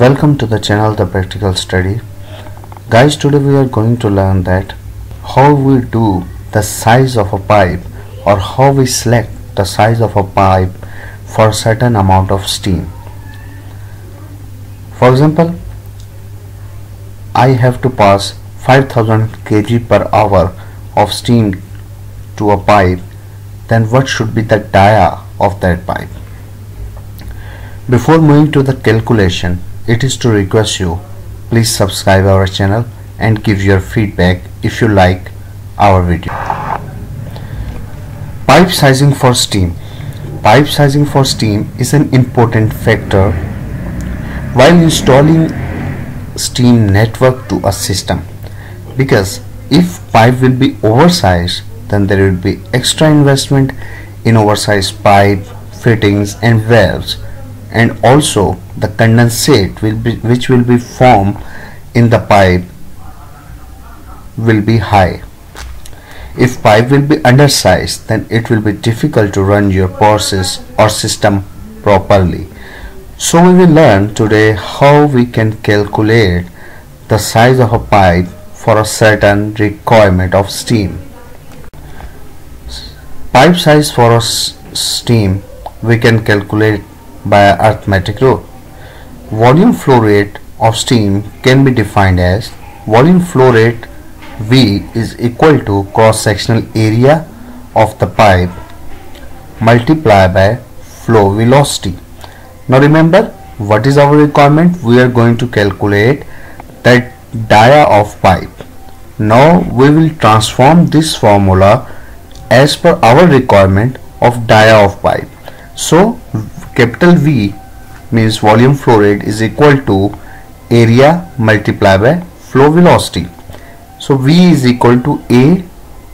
Welcome to the channel The Practical Study. Guys, today we are going to learn that how we do the size of a pipe or how we select the size of a pipe for certain amount of steam. For example, I have to pass 5000 kg per hour of steam to a pipe then what should be the dia of that pipe before moving to the calculation it is to request you please subscribe our channel and give your feedback if you like our video. Pipe sizing for steam. Pipe sizing for steam is an important factor while installing steam network to a system. Because if pipe will be oversized then there will be extra investment in oversized pipe fittings and valves and also the condensate will be which will be formed in the pipe will be high. If pipe will be undersized then it will be difficult to run your process or system properly. So we will learn today how we can calculate the size of a pipe for a certain requirement of steam. Pipe size for a steam we can calculate by arithmetic rule. Volume flow rate of steam can be defined as volume flow rate V is equal to cross sectional area of the pipe multiplied by flow velocity. Now remember what is our requirement? We are going to calculate that dia of pipe. Now we will transform this formula as per our requirement of dia of pipe. So capital V means volume flow rate is equal to area multiplied by flow velocity. So V is equal to A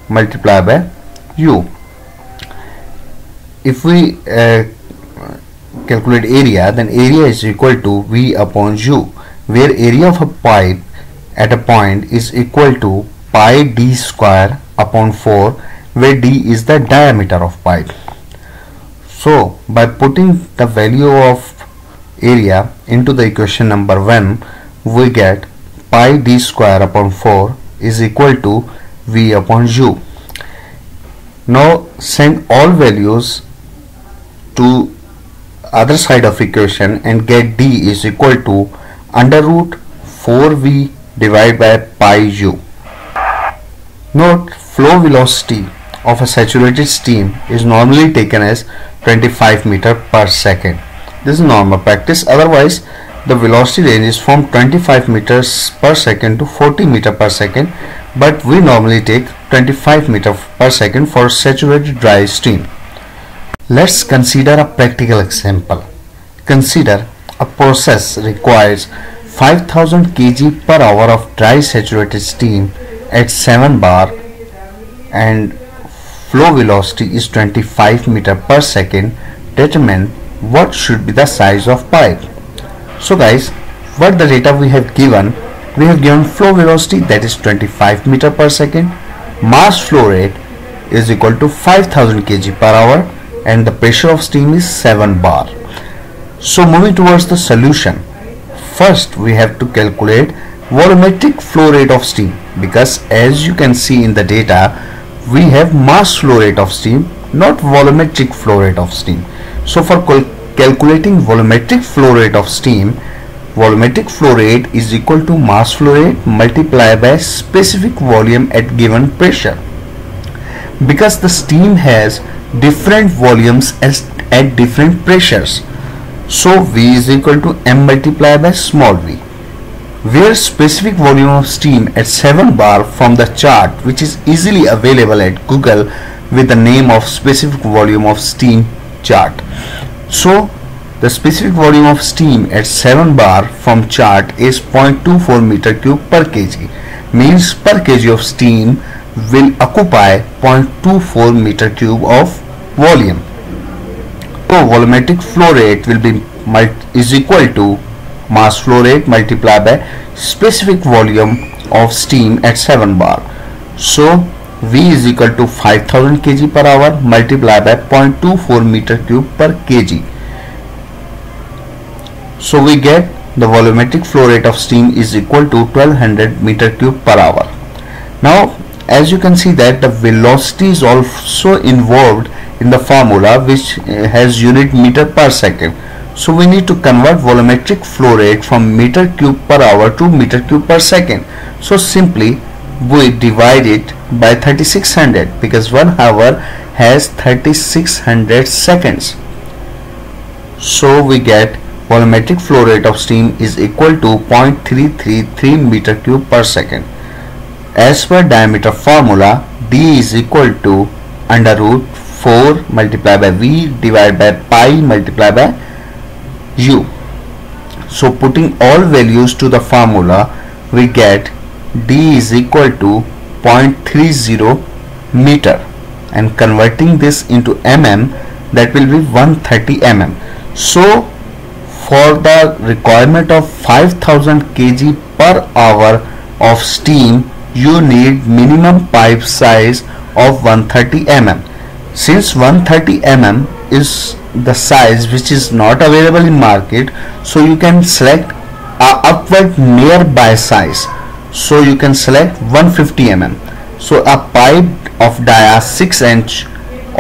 multiplied by U. If we uh, calculate area then area is equal to V upon U where area of a pipe at a point is equal to pi d square upon 4 where d is the diameter of pipe. So by putting the value of area into the equation number 1 we get pi d square upon 4 is equal to v upon u. Now send all values to other side of equation and get d is equal to under root 4v divided by pi u. Note flow velocity of a saturated steam is normally taken as 25 meter per second. This is normal practice. Otherwise, the velocity range is from 25 meters per second to 40 meter per second. But we normally take 25 meter per second for saturated dry steam. Let's consider a practical example. Consider a process requires 5000 kg per hour of dry saturated steam at 7 bar and flow velocity is 25 meter per second determine what should be the size of pipe. So guys what the data we have given we have given flow velocity that is 25 meter per second mass flow rate is equal to 5000 kg per hour and the pressure of steam is 7 bar. So moving towards the solution first we have to calculate volumetric flow rate of steam because as you can see in the data we have mass flow rate of steam not volumetric flow rate of steam. So for calculating volumetric flow rate of steam volumetric flow rate is equal to mass flow rate multiplied by specific volume at given pressure. Because the steam has different volumes as at different pressures so v is equal to m multiplied by small v where specific volume of steam at 7 bar from the chart which is easily available at Google with the name of specific volume of steam chart. So the specific volume of steam at 7 bar from chart is 0.24 meter cube per kg means per kg of steam will occupy 0.24 meter cube of volume. So volumetric flow rate will be is equal to mass flow rate multiplied by specific volume of steam at 7 bar. So V is equal to 5000 kg per hour multiplied by 0.24 meter cube per kg. So we get the volumetric flow rate of steam is equal to 1200 meter cube per hour now as you can see that the velocity is also involved in the formula which uh, has unit meter per second so we need to convert volumetric flow rate from meter cube per hour to meter cube per second. So simply we divide it by 3600 because one hour has 3600 seconds. So we get volumetric flow rate of steam is equal to 0.333 meter cube per second. As per diameter formula, D is equal to under root 4 multiplied by V divided by pi multiplied by U. So putting all values to the formula, we get D is equal to 0.30 meter and converting this into mm that will be 130 mm. So for the requirement of 5000 kg per hour of steam you need minimum pipe size of 130 mm. Since 130 mm is the size which is not available in market so you can select a upward nearby size. So you can select 150 mm so a pipe of dia 6 inch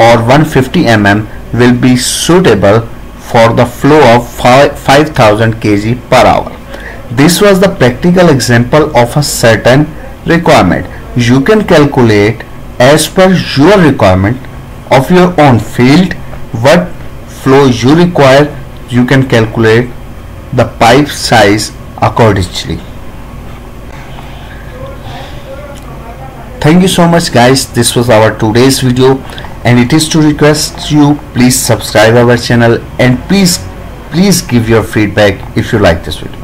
or 150 mm will be suitable for the flow of 5000 kg per hour. This was the practical example of a certain requirement. You can calculate as per your requirement of your own field what flow you require you can calculate the pipe size accordingly. Thank you so much guys. This was our today's video and it is to request you please subscribe our channel and please please give your feedback if you like this video